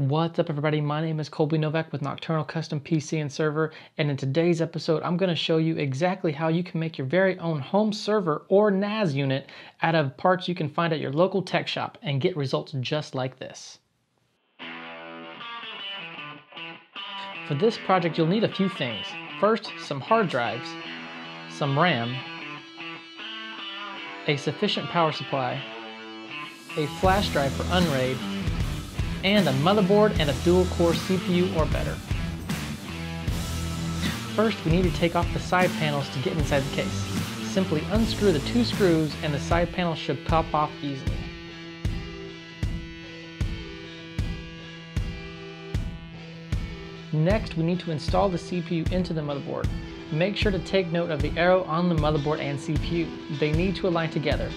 What's up everybody, my name is Colby Novak with Nocturnal Custom PC and Server and in today's episode I'm going to show you exactly how you can make your very own home server or NAS unit out of parts you can find at your local tech shop and get results just like this. For this project you'll need a few things. First, some hard drives, some RAM, a sufficient power supply, a flash drive for Unraid, and a motherboard and a dual-core CPU or better. First, we need to take off the side panels to get inside the case. Simply unscrew the two screws and the side panel should pop off easily. Next, we need to install the CPU into the motherboard. Make sure to take note of the arrow on the motherboard and CPU. They need to align together.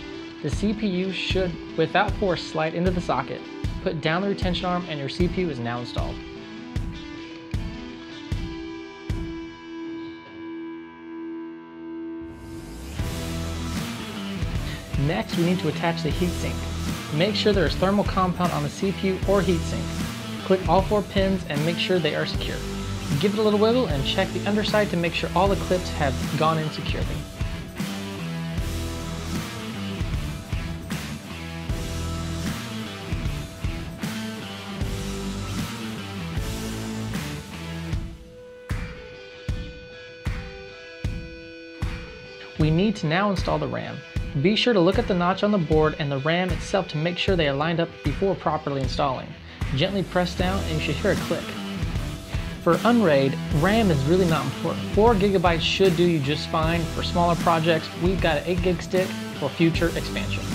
The CPU should, without force, slide into the socket. Put down the retention arm and your CPU is now installed. Next, we need to attach the heatsink. Make sure there is thermal compound on the CPU or heatsink. Click all four pins and make sure they are secure. Give it a little wiggle and check the underside to make sure all the clips have gone in securely. We need to now install the RAM. Be sure to look at the notch on the board and the RAM itself to make sure they are lined up before properly installing. Gently press down and you should hear a click. For Unraid, RAM is really not important. 4 gigabytes should do you just fine. For smaller projects, we've got an 8 gig stick for future expansion.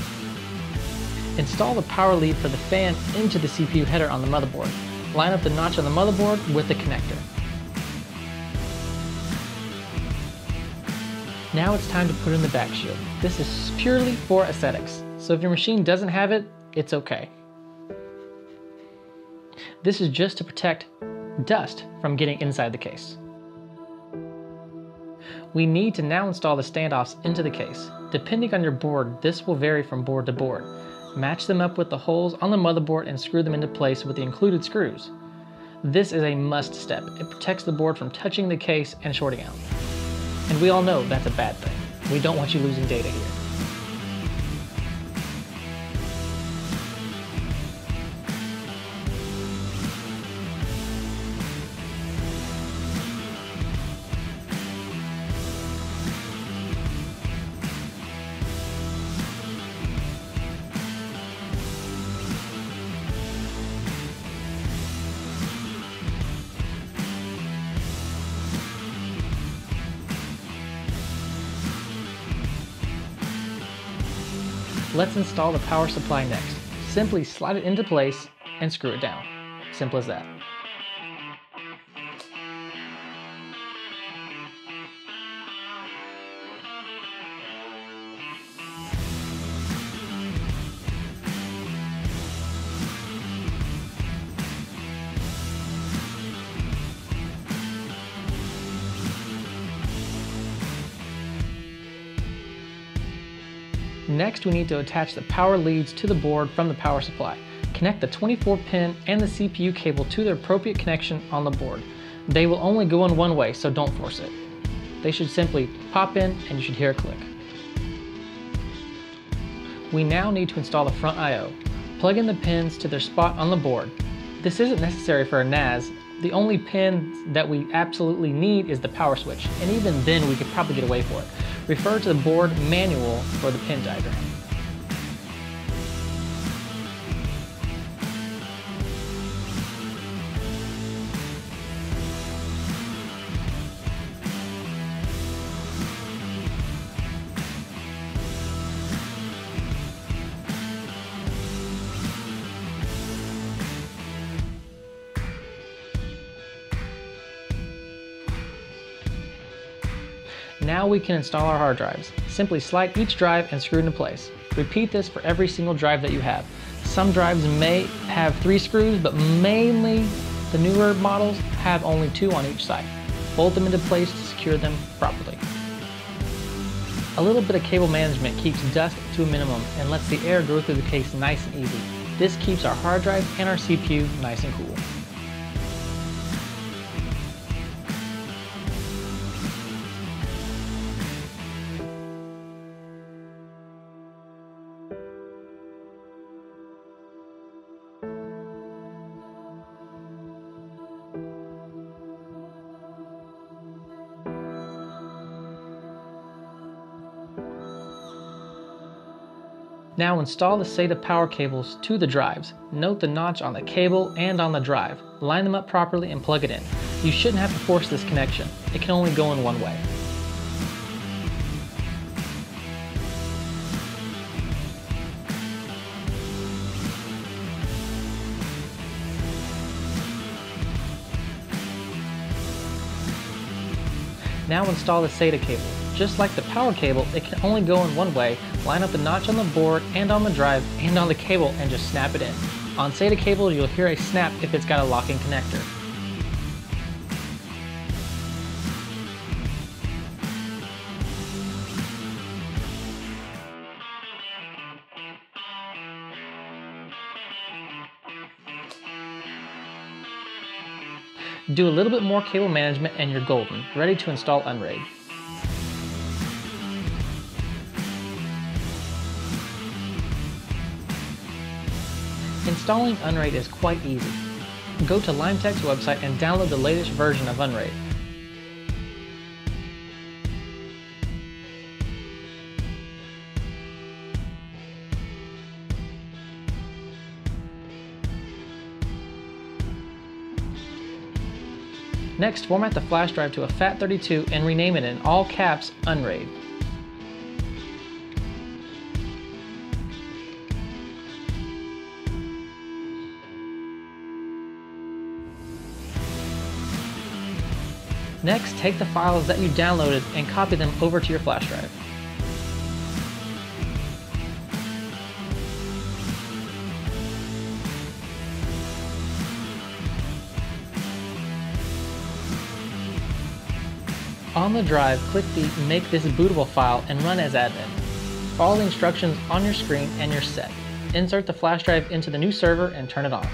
Install the power lead for the fan into the CPU header on the motherboard. Line up the notch on the motherboard with the connector. Now it's time to put in the back shield. This is purely for aesthetics, so if your machine doesn't have it, it's okay. This is just to protect dust from getting inside the case. We need to now install the standoffs into the case. Depending on your board, this will vary from board to board. Match them up with the holes on the motherboard and screw them into place with the included screws. This is a must step. It protects the board from touching the case and shorting out. And we all know that's a bad thing. We don't want you losing data here. Let's install the power supply next. Simply slide it into place and screw it down. Simple as that. Next, we need to attach the power leads to the board from the power supply. Connect the 24 pin and the CPU cable to the appropriate connection on the board. They will only go in one way, so don't force it. They should simply pop in and you should hear a click. We now need to install the front I.O. Plug in the pins to their spot on the board. This isn't necessary for a NAS. The only pin that we absolutely need is the power switch, and even then we could probably get away for it. Refer to the board manual for the pin diagram. Now we can install our hard drives. Simply slide each drive and screw it into place. Repeat this for every single drive that you have. Some drives may have three screws, but mainly the newer models have only two on each side. Bolt them into place to secure them properly. A little bit of cable management keeps dust to a minimum and lets the air go through the case nice and easy. This keeps our hard drive and our CPU nice and cool. Now install the SATA power cables to the drives. Note the notch on the cable and on the drive. Line them up properly and plug it in. You shouldn't have to force this connection. It can only go in one way. Now install the SATA cable. Just like the power cable, it can only go in one way. Line up the notch on the board and on the drive and on the cable and just snap it in. On SATA cables, you'll hear a snap if it's got a locking connector. Do a little bit more cable management and you're golden, ready to install Unraid. Installing Unraid is quite easy. Go to Limetech's website and download the latest version of Unraid. Next, format the flash drive to a FAT32 and rename it in all caps Unraid. Next, take the files that you downloaded and copy them over to your flash drive. On the drive, click the Make this bootable file and run as admin. Follow the instructions on your screen and you're set. Insert the flash drive into the new server and turn it on.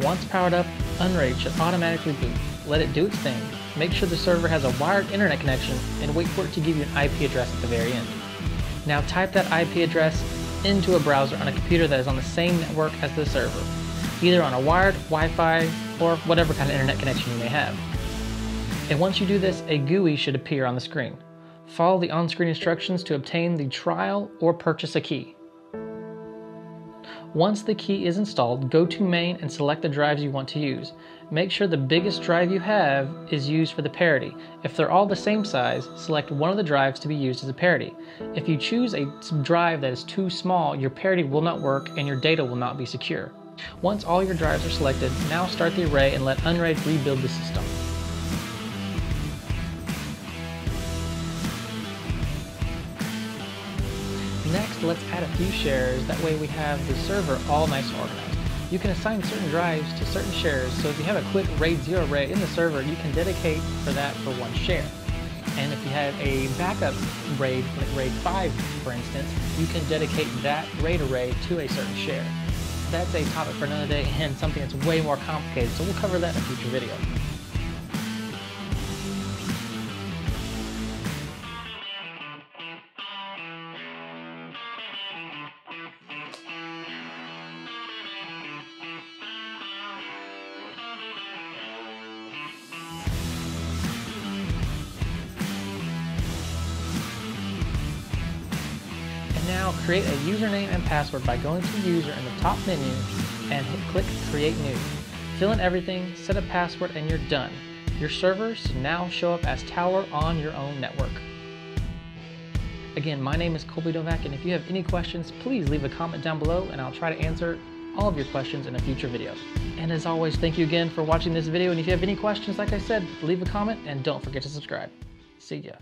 Once powered up, Unraid should automatically boot. Let it do its thing. Make sure the server has a wired internet connection and wait for it to give you an IP address at the very end. Now type that IP address into a browser on a computer that is on the same network as the server, either on a wired, Wi-Fi, or whatever kind of internet connection you may have. And once you do this, a GUI should appear on the screen. Follow the on-screen instructions to obtain the trial or purchase a key. Once the key is installed, go to main and select the drives you want to use. Make sure the biggest drive you have is used for the parity. If they're all the same size, select one of the drives to be used as a parity. If you choose a drive that is too small, your parity will not work and your data will not be secure. Once all your drives are selected, now start the array and let Unraid rebuild the system. Next, let's add a few shares, that way we have the server all nice and organized. You can assign certain drives to certain shares, so if you have a quick RAID 0 array in the server, you can dedicate for that for one share. And if you have a backup RAID, like RAID 5 for instance, you can dedicate that RAID array to a certain share. That's a topic for another day and something that's way more complicated, so we'll cover that in a future video. Now create a username and password by going to user in the top menu and click create new. Fill in everything, set a password and you're done. Your servers now show up as Tower on your own network. Again, my name is Colby Novak and if you have any questions, please leave a comment down below and I'll try to answer all of your questions in a future video. And as always, thank you again for watching this video and if you have any questions, like I said, leave a comment and don't forget to subscribe. See ya.